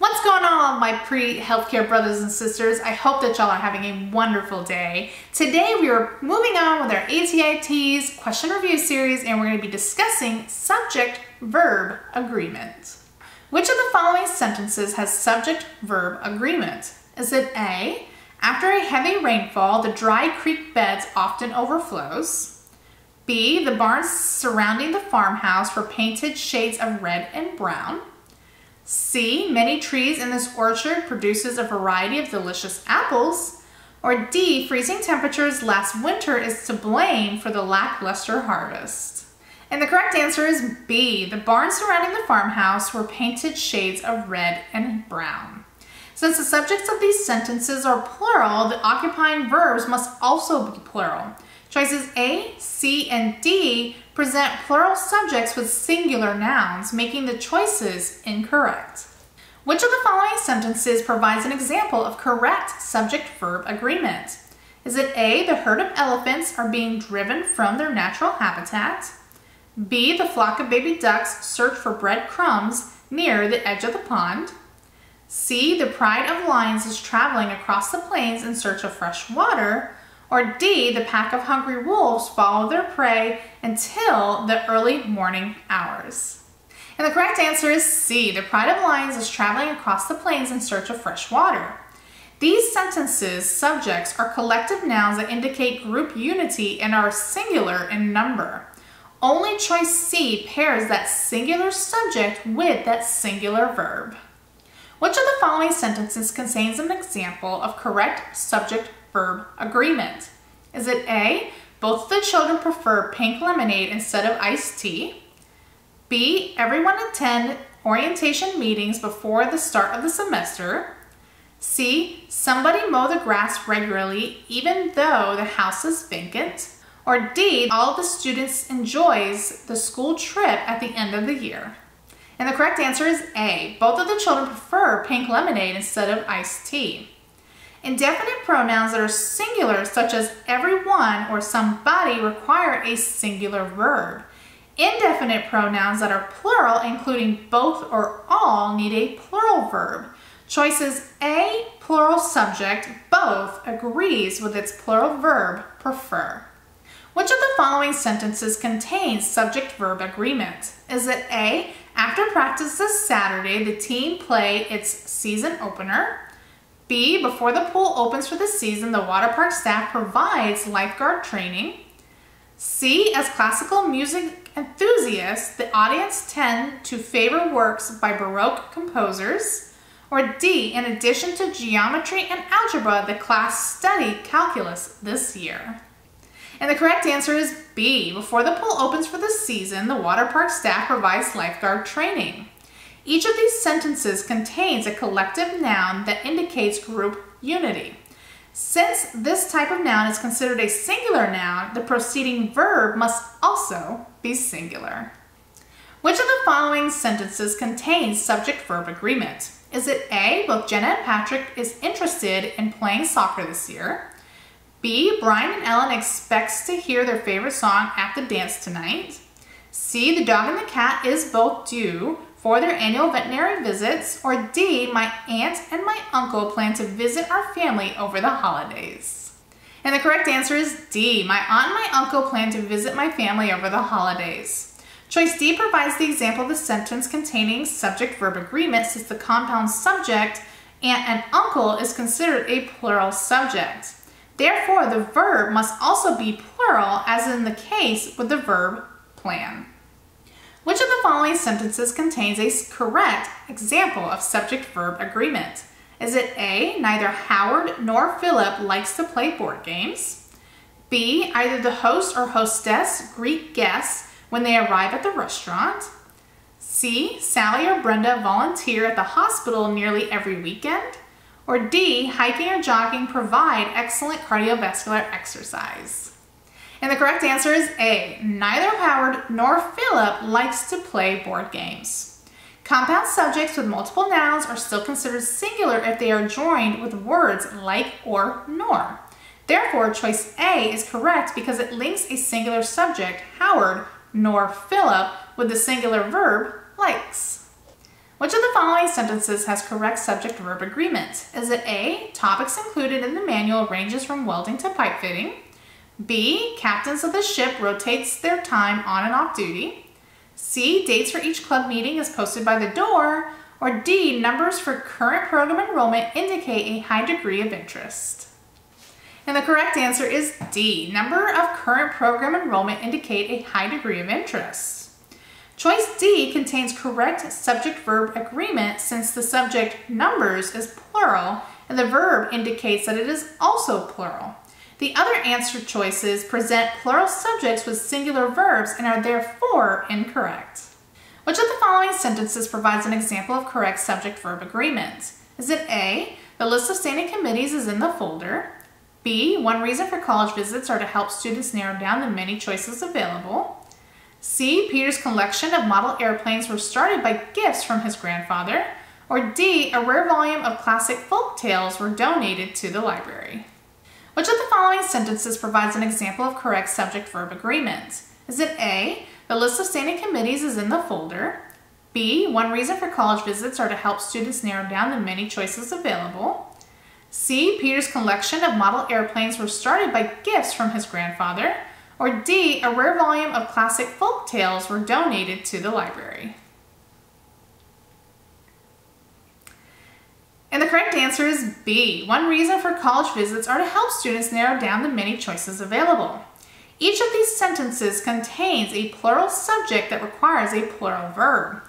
What's going on my pre-healthcare brothers and sisters? I hope that y'all are having a wonderful day. Today we are moving on with our ATI TEAS question review series and we're going to be discussing subject-verb agreement. Which of the following sentences has subject-verb agreement? Is it A, after a heavy rainfall, the dry creek beds often overflows? B, the barns surrounding the farmhouse were painted shades of red and brown? C, many trees in this orchard produces a variety of delicious apples. Or D, freezing temperatures last winter is to blame for the lackluster harvest. And the correct answer is B, the barns surrounding the farmhouse were painted shades of red and brown. Since the subjects of these sentences are plural, the occupying verbs must also be plural. Choices A, C, and D present plural subjects with singular nouns, making the choices incorrect. Which of the following sentences provides an example of correct subject-verb agreement? Is it A, the herd of elephants are being driven from their natural habitat? B, the flock of baby ducks search for breadcrumbs near the edge of the pond? C, the pride of lions is traveling across the plains in search of fresh water? Or D, the pack of hungry wolves follow their prey until the early morning hours. And the correct answer is C, the pride of lions is traveling across the plains in search of fresh water. These sentences, subjects, are collective nouns that indicate group unity and are singular in number. Only choice C pairs that singular subject with that singular verb. Which of the following sentences contains an example of correct subject verb agreement? Is it A, both the children prefer pink lemonade instead of iced tea? B, everyone attend orientation meetings before the start of the semester? C, somebody mow the grass regularly even though the house is vacant? Or D, all the students enjoys the school trip at the end of the year? And the correct answer is A. Both of the children prefer pink lemonade instead of iced tea. Indefinite pronouns that are singular, such as everyone or somebody, require a singular verb. Indefinite pronouns that are plural, including both or all, need a plural verb. Choices A, plural subject, both, agrees with its plural verb, prefer. Which of the following sentences contains subject-verb agreement? Is it A, after practice this Saturday, the team play its season opener? B, before the pool opens for the season, the water park staff provides lifeguard training. C, as classical music enthusiasts, the audience tend to favor works by Baroque composers. Or D, in addition to geometry and algebra, the class studied calculus this year. And the correct answer is B. Before the pool opens for the season, the water park staff provides lifeguard training. Each of these sentences contains a collective noun that indicates group unity. Since this type of noun is considered a singular noun, the preceding verb must also be singular. Which of the following sentences contains subject-verb agreement? Is it A, both Jenna and Patrick is interested in playing soccer this year? B, Brian and Ellen expects to hear their favorite song at the dance tonight? C, the dog and the cat is both due for their annual veterinary visits, or D, my aunt and my uncle plan to visit our family over the holidays. And the correct answer is D, my aunt and my uncle plan to visit my family over the holidays. Choice D provides the example of a sentence containing subject-verb agreement since the compound subject aunt and uncle is considered a plural subject. Therefore, the verb must also be plural as in the case with the verb plan. Which of the following sentences contains a correct example of subject-verb agreement? Is it A, neither Howard nor Philip likes to play board games? B, either the host or hostess greet guests when they arrive at the restaurant? C, Sally or Brenda volunteer at the hospital nearly every weekend? Or D, hiking or jogging provide excellent cardiovascular exercise? And the correct answer is A. Neither Howard nor Philip likes to play board games. Compound subjects with multiple nouns are still considered singular if they are joined with words like or nor. Therefore, choice A is correct because it links a singular subject, Howard, nor Philip, with the singular verb, likes. Which of the following sentences has correct subject-verb agreement? Is it A, topics included in the manual ranges from welding to pipe fitting? B, captains of the ship rotates their time on and off duty? C, dates for each club meeting is posted by the door? Or D, numbers for current program enrollment indicate a high degree of interest? And the correct answer is D, number of current program enrollment indicate a high degree of interest. Choice D contains correct subject-verb agreement since the subject numbers is plural and the verb indicates that it is also plural. The other answer choices present plural subjects with singular verbs and are therefore incorrect. Which of the following sentences provides an example of correct subject-verb agreement? Is it A, the list of standing committees is in the folder, B, one reason for college visits are to help students narrow down the many choices available, C. Peter's collection of model airplanes were started by gifts from his grandfather. Or D. A rare volume of classic folk tales were donated to the library. Which of the following sentences provides an example of correct subject-verb agreement? Is it A. The list of standing committees is in the folder. B. One reason for college visits are to help students narrow down the many choices available. C. Peter's collection of model airplanes were started by gifts from his grandfather. Or D, a rare volume of classic folk tales were donated to the library. And the correct answer is B. One reason for college visits are to help students narrow down the many choices available. Each of these sentences contains a plural subject that requires a plural verb.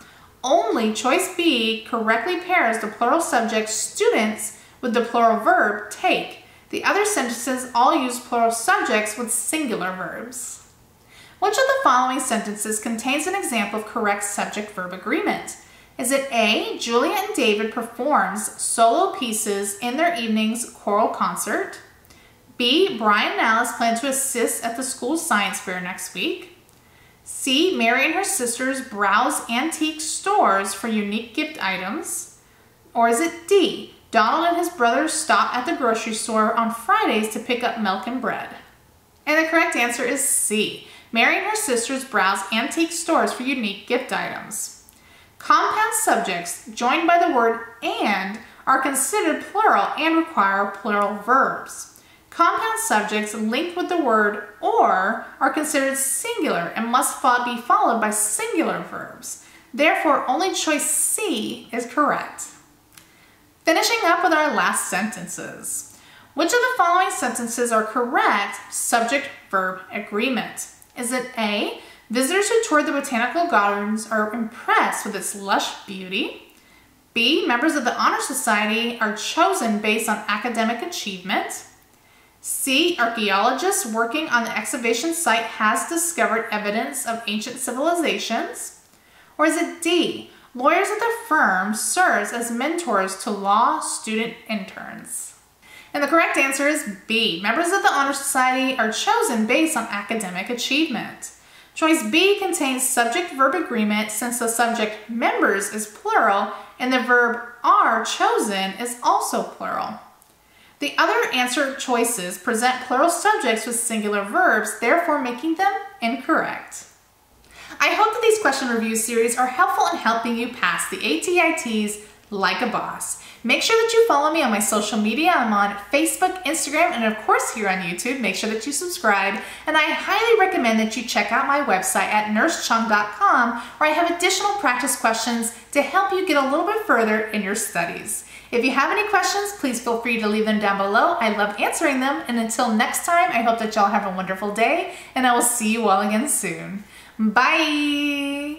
Only choice B correctly pairs the plural subject students with the plural verb take. The other sentences all use plural subjects with singular verbs. Which of the following sentences contains an example of correct subject-verb agreement? Is it A, Julia and David performs solo pieces in their evening's choral concert? B, Brian and Alice plan to assist at the school science fair next week? C, Mary and her sisters browse antique stores for unique gift items? Or is it D, Donald and his brothers stop at the grocery store on Fridays to pick up milk and bread. And the correct answer is C. Mary and her sisters browse antique stores for unique gift items. Subjects joined by the word and are considered plural and require plural verbs. Compound subjects linked with the word or are considered singular and must be followed by singular verbs. Therefore, only choice C is correct. Finishing up with our last sentences. Which of the following sentences are correct subject-verb agreement? Is it A, visitors who toured the botanical gardens are impressed with its lush beauty? B, members of the Honor Society are chosen based on academic achievement? C, archaeologists working on the excavation site has discovered evidence of ancient civilizations? Or is it D, Lawyers at the firm serves as mentors to law student interns. And the correct answer is B. Members of the Honor Society are chosen based on academic achievement. Choice B contains subject-verb agreement since the subject members is plural and the verb are chosen is also plural. The other answer choices present plural subjects with singular verbs, therefore making them incorrect. I hope that these question review series are helpful in helping you pass the ATI TEAS like a boss. Make sure that you follow me on my social media. I'm on Facebook, Instagram, and of course here on YouTube. Make sure that you subscribe. And I highly recommend that you check out my website at nursecheung.com where I have additional practice questions to help you get a little bit further in your studies. If you have any questions, please feel free to leave them down below. I love answering them. And until next time, I hope that y'all have a wonderful day and I will see you all again soon. Bye!